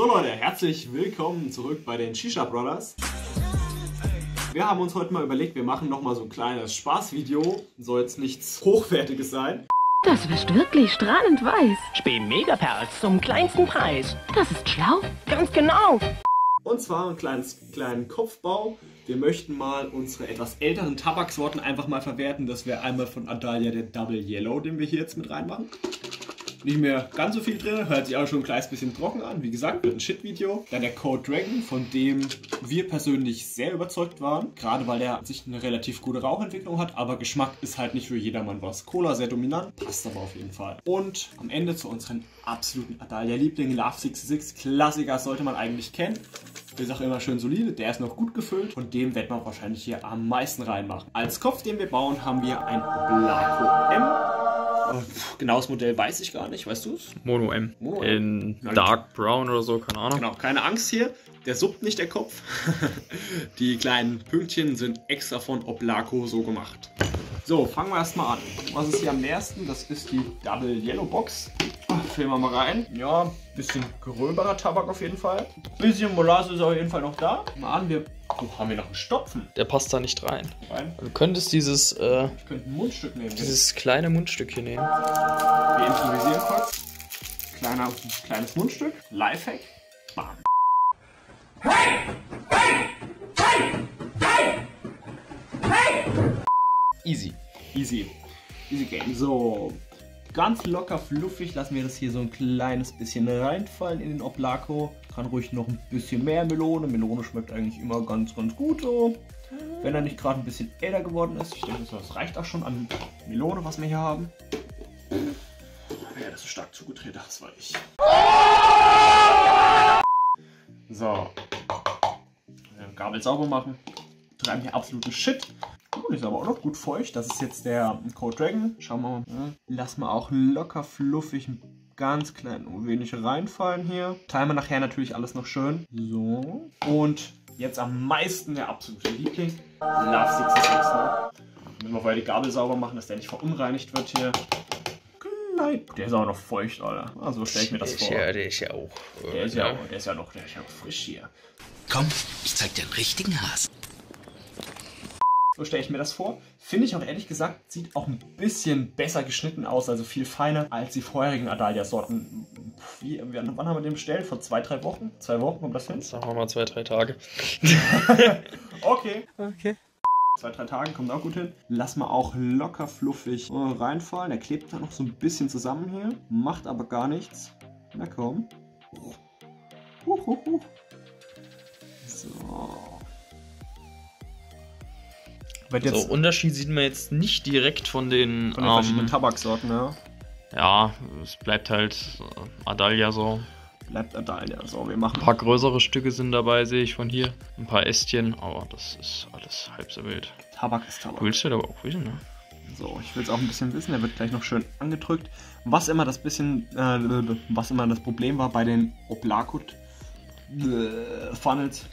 So Leute, herzlich willkommen zurück bei den Shisha Brothers. Wir haben uns heute mal überlegt, wir machen nochmal so ein kleines Spaßvideo. Soll jetzt nichts Hochwertiges sein. Das wischt wirklich strahlend weiß. Spee Megaperls zum kleinsten Preis. Das ist schlau. Ganz genau. Und zwar einen kleines, kleinen Kopfbau. Wir möchten mal unsere etwas älteren Tabaksorten einfach mal verwerten. Das wäre einmal von Adalia der Double Yellow, den wir hier jetzt mit reinmachen. Nicht mehr ganz so viel drin, hört sich auch schon ein kleines bisschen trocken an. Wie gesagt, wird ein Shit-Video. Dann der Code Dragon, von dem wir persönlich sehr überzeugt waren. Gerade weil der sich eine relativ gute Rauchentwicklung hat, aber Geschmack ist halt nicht für jedermann was. Cola sehr dominant, passt aber auf jeden Fall. Und am Ende zu unseren absoluten Adalia-Lieblingen, Love 66 Klassiker, sollte man eigentlich kennen. Ist auch immer schön solide, der ist noch gut gefüllt und dem wird man wahrscheinlich hier am meisten reinmachen. Als Kopf, den wir bauen, haben wir ein Blanco M. Genaues Modell weiß ich gar nicht, weißt du es? Mono M. Mono In Ja, Dark Brown oder so, keine Ahnung. Genau, keine Angst hier, der suppt nicht der Kopf. Die kleinen Pünktchen sind extra von Oblaco so gemacht. So, fangen wir erstmal an. Was ist hier am nächsten? Das ist die Double Yellow Box. Füllen wir mal rein. Ja, bisschen gröberer Tabak auf jeden Fall. Bisschen Molasses ist auf jeden Fall noch da. Mal an, wir. Oh, haben wir noch einen Stopfen Der passt da nicht rein. rein? Du könntest dieses, äh, Ich könnte ein Mundstück nehmen. dieses kleine Mundstück hier nehmen. Wir improvisieren kurz. Kleiner, kleines Mundstück. Lifehack. Bam. Easy. Easy. Easy Game. So. Ganz locker fluffig lassen wir das hier so ein kleines bisschen reinfallen in den Oblaco. Kann ruhig noch ein bisschen mehr Melone. Melone schmeckt eigentlich immer ganz, ganz gut so. Wenn er nicht gerade ein bisschen älter geworden ist. Ich denke, das reicht auch schon an Melone, was wir hier haben. Ja, das ist stark zugedreht, das war ich. So. Gabel sauber machen. Treiben hier absoluten Shit. Ist aber auch noch gut feucht. Das ist jetzt der Code Dragon. Schauen wir mal. Ja. Lassen wir auch locker fluffig ein ganz klein wenig reinfallen hier. Teilen wir nachher natürlich alles noch schön. So. Und jetzt am meisten der absolute Liebling. Love 66 noch. Wenn wir vorher die Gabel sauber machen, dass der nicht verunreinigt wird hier. Der ist auch noch feucht, Alter. Also stelle ich mir das vor. ja, der ist ja auch. äh, Der ist ja, der ist ja noch, der ist ja noch frisch hier. Komm, ich zeig dir einen richtigen Hass. So stelle ich mir das vor. Finde ich auch ehrlich gesagt, sieht auch ein bisschen besser geschnitten aus, also viel feiner als die vorherigen Adalia-Sorten. Wie, wann haben wir den bestellt? Vor zwei, drei Wochen? Zwei Wochen, kommt das hin? Sagen wir mal zwei, drei Tage. Okay. Okay. Zwei, drei Tagen kommt auch gut hin. Lass mal auch locker fluffig äh, reinfallen. Der klebt da noch so ein bisschen zusammen hier. Macht aber gar nichts. Na komm. Huch, huch, huch. Wird So, jetzt Unterschied sieht man jetzt nicht direkt von den. von den verschiedenen ähm, Tabaksorten, ja. ja, es bleibt halt äh, Adalia so. Bleibt Adalia. So, wir machen Ein paar größere Stücke sind dabei, sehe ich von hier. Ein paar Ästchen, aber das ist alles halb so wild. Tabak ist Tabak. Du willst ja aber auch wissen, ne? So, ich will es auch ein bisschen wissen. Der wird gleich noch schön angedrückt. Was immer das bisschen, äh, was immer das Problem war bei den Oblakut äh, Funnels.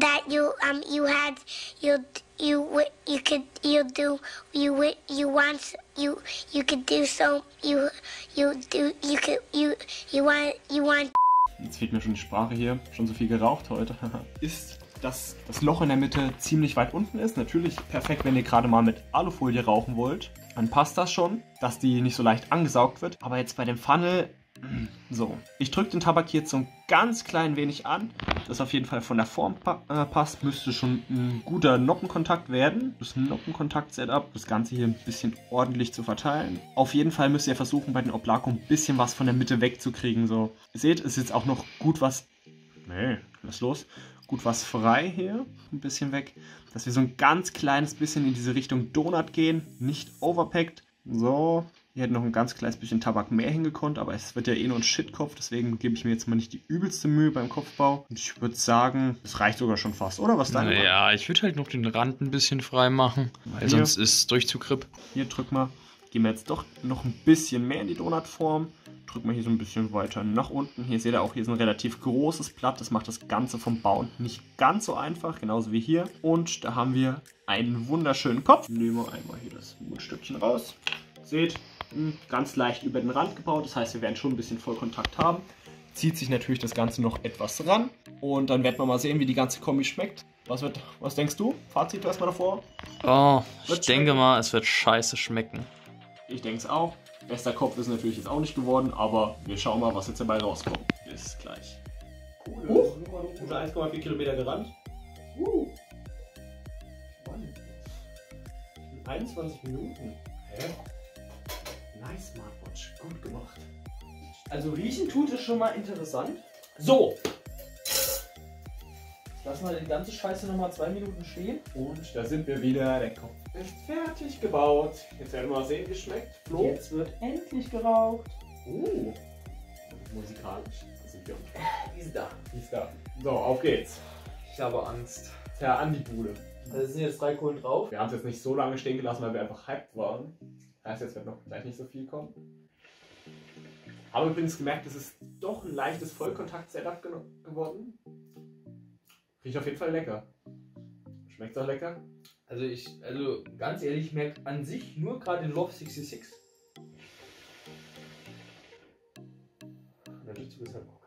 that you um you had you you you could you do you you want you you could do so you you do you could you you want you want Jetzt fehlt mir schon die Sprache hier. Schon so viel geraucht heute. ist, dass das Loch in der Mitte ziemlich weit unten ist. Natürlich perfekt, wenn ihr gerade mal mit Alufolie rauchen wollt. Dann passt das schon, dass die nicht so leicht angesaugt wird. Aber jetzt bei dem Funnel. So, ich drücke den Tabak jetzt so ein ganz klein wenig an. Das auf jeden Fall von der Form pa äh, passt. Müsste schon ein guter Noppenkontakt werden. Das Noppenkontakt-Setup. Das Ganze hier ein bisschen ordentlich zu verteilen. Auf jeden Fall müsst ihr versuchen, bei den Oblaco ein bisschen was von der Mitte wegzukriegen. So, ihr seht, ist jetzt auch noch gut was. Nee, was los? Gut was frei hier. Ein bisschen weg. Dass wir so ein ganz kleines bisschen in diese Richtung Donut gehen. Nicht overpacked. So, hier hätte noch ein ganz kleines bisschen Tabak mehr hingekonnt, aber es wird ja eh nur ein Shitkopf, deswegen gebe ich mir jetzt mal nicht die übelste Mühe beim Kopfbau. Und ich würde sagen, es reicht sogar schon fast, oder? Was deine Meinung? Naja, ich würde halt noch den Rand ein bisschen frei machen, weil Hier. sonst ist Durchzugripp. Hier drück mal. Gehen wir jetzt doch noch ein bisschen mehr in die Donutform. Drück mal hier so ein bisschen weiter nach unten. Hier seht ihr auch, hier ist ein relativ großes Blatt. Das macht das Ganze vom Bauen nicht ganz so einfach, genauso wie hier. Und da haben wir einen wunderschönen Kopf. Nehmen wir einmal hier das Mundstückchen raus. Seht, ganz leicht über den Rand gebaut. Das heißt, wir werden schon ein bisschen Vollkontakt haben. zieht sich natürlich das Ganze noch etwas ran. Und dann werden wir mal sehen, wie die ganze Kombi schmeckt. Was, wird, was denkst du? Fazit erstmal davor? Oh, ich denke schmecken. mal, es wird scheiße schmecken. Ich denke es auch. Bester Kopf ist natürlich jetzt auch nicht geworden, aber wir schauen mal, was jetzt dabei rauskommt. Bis gleich. Cool. Huch, gute 1,4 Kilometer gerannt. Uh. Spannend. In 21 Minuten. Hä? Nice, Smartwatch. Gut gemacht. Also riechen tut es schon mal interessant. So. Jetzt lassen wir die ganze Scheiße nochmal zwei Minuten stehen. Und da sind wir wieder. Der Kopf ist fertig gebaut. Jetzt werden wir mal sehen, wie es schmeckt. Flo. Jetzt wird endlich geraucht. Uh. Musikalisch. Sind wir. Die ist da. Die ist da. So, auf geht's. Ich habe Angst. Tja, an die Bude. Also es sind jetzt drei Kohlen drauf. Wir haben es jetzt nicht so lange stehen gelassen, weil wir einfach hyped waren. Heißt, jetzt wird noch gleich nicht so viel kommen. Habe übrigens gemerkt, es ist doch ein leichtes Vollkontakt-Setup ge geworden. Riecht auf jeden Fall lecker. Schmeckt auch lecker. Also ich, also ganz ehrlich, ich merke an sich nur gerade den Love 66. Der Durchzug ist halt auch.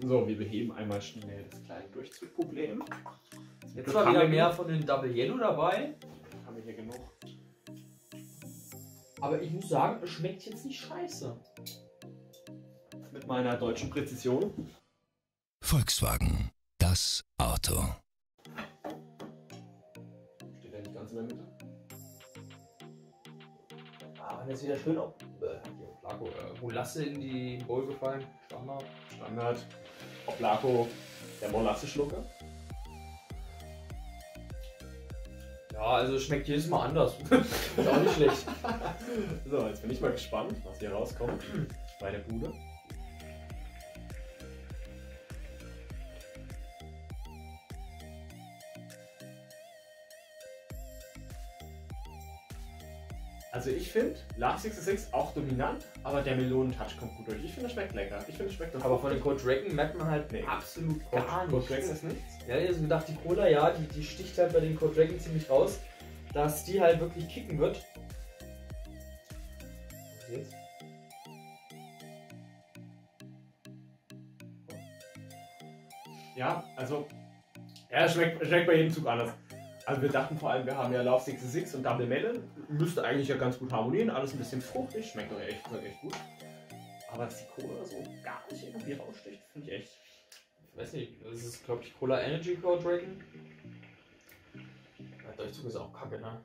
So, wir beheben einmal schnell das kleine Durchzugproblem. Jetzt war haben wieder wir mehr von den Double Yellow dabei. Haben wir hier genug. Aber ich muss sagen, es schmeckt jetzt nicht scheiße. Mit meiner deutschen Präzision. Volkswagen. Das Auto. Steht er nicht ganz in der Mitte? Ah, wenn jetzt wieder schön auf äh, hier, Flaco, äh, Molasse in die Bowl gefallen. Standard. Standard. Oblako, der Molasse-Schlucker. Ja, also schmeckt jedes Mal anders. ist auch nicht schlecht. So, jetzt bin ich mal gespannt, was hier rauskommt bei der Bude. Also ich finde Love 66 auch dominant, aber der Melonentouch kommt gut durch. Ich finde, es schmeckt lecker. Ich finde, es schmeckt Aber von den Code Dragon merkt man halt Nee. absolut gar Code nichts. Dragon ist nichts. Ja, ich hab so gedacht, die Cola, ja, die, die sticht halt bei den Code Dragon ziemlich raus, dass die halt wirklich kicken wird. Jetzt? Ja, also. Ja, schmeckt, schmeckt bei jedem Zug anders. Also wir dachten vor allem, wir haben ja Love 66 und Double Melon. Müsste eigentlich ja ganz gut harmonieren. Alles ein bisschen fruchtig. Schmeckt doch echt, echt gut. Aber dass die Cola so gar nicht irgendwie raussticht, finde ich echt. Ich weiß nicht, das ist, glaube ich, Cola Energy Code Dragon. Der Durchzug ist auch kacke, ne?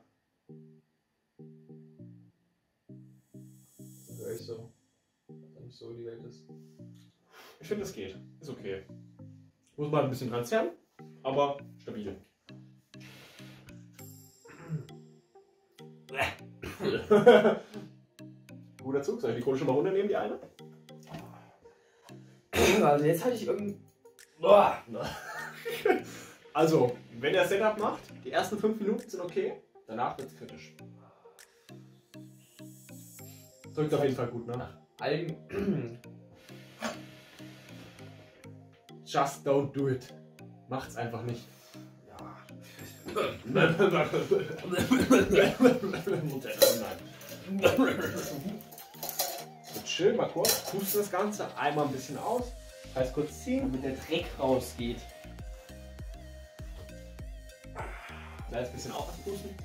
Das höre ich so. Nicht so die Welt ist. Ich finde, es geht. Ist okay. Muss mal ein bisschen dran zerren, aber stabil. Guter Zug. Soll ich die Kohle schon mal runternehmen, die eine? Also jetzt hatte ich irgendein. Boah! Also, wenn der Setup macht, die ersten 5 Minuten sind okay, danach wird es kritisch. Drückt auf jeden Fall gut, ne? Algen. Just don't do it. Macht's einfach nicht. So, chill mal kurz, pusten das Ganze einmal ein bisschen aus. Heißt kurz ziehen. Damit der Dreck rausgeht. Da jetzt ein bisschen auspusten.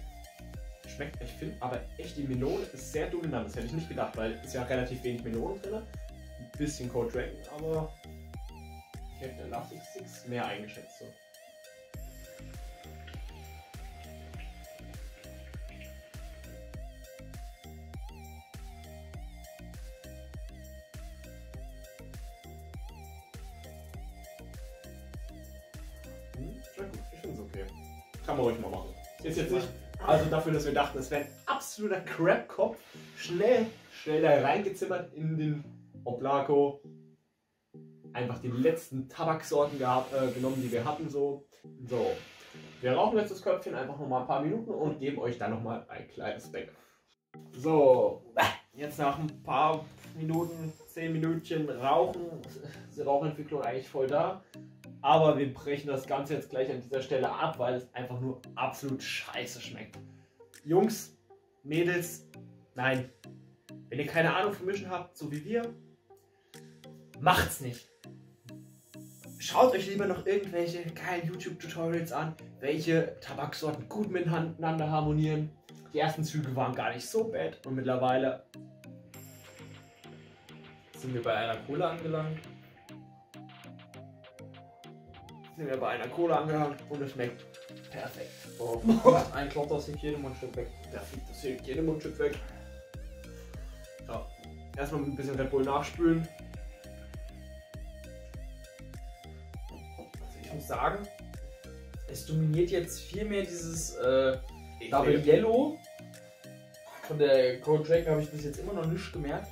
Schmeckt, ich finde, aber echt die Melone ist sehr dominant. Das hätte ich nicht gedacht, weil es ja relativ wenig Melone drin. Ein bisschen Code Dragon, aber ich hätte Love 66 mehr eingeschätzt. So. Dafür, dass wir dachten, es wäre ein absoluter Crap-Kopf, schnell, schnell da reingezimmert in den Oblako. Einfach die letzten Tabaksorten gehabt, äh, genommen, die wir hatten. So. so. Wir rauchen jetzt das Köpfchen einfach noch mal ein paar Minuten und geben euch dann noch mal ein kleines Backup. So, jetzt nach ein paar Minuten, 10 Minütchen Rauchen, ist die Rauchentwicklung eigentlich voll da. Aber wir brechen das Ganze jetzt gleich an dieser Stelle ab, weil es einfach nur absolut scheiße schmeckt. Jungs, Mädels, nein, Wenn ihr keine Ahnung von Mischen habt, so wie wir, macht's nicht. Schaut euch lieber noch irgendwelche geilen YouTube-Tutorials an, welche Tabaksorten gut miteinander harmonieren. Die ersten Züge waren gar nicht so bad und mittlerweile sind wir bei einer Cola angelangt. Sind wir bei einer Cola angelangt und es schmeckt perfekt. Oh, ein Klotter ist jedem Mundstück weg. Perfekt, das hilft jedem Mundstück weg. So, erstmal mit ein bisschen Red Bull nachspülen. Also ich muss sagen, es dominiert jetzt viel mehr dieses äh, Double will- Yellow. Von der Cold Drake habe ich bis jetzt immer noch nichts gemerkt.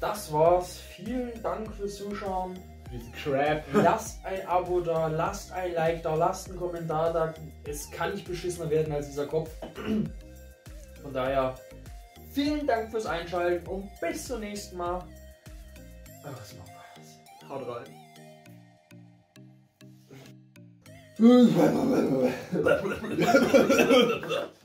Das war's. Vielen Dank fürs Zuschauen. Diese Crap. Lasst ein Abo da, lasst ein Like da, lasst einen Kommentar da. Es kann nicht beschissener werden als dieser Kopf. Von daher, vielen Dank fürs Einschalten und bis zum nächsten Mal. Ach, was machen wir? Haut rein.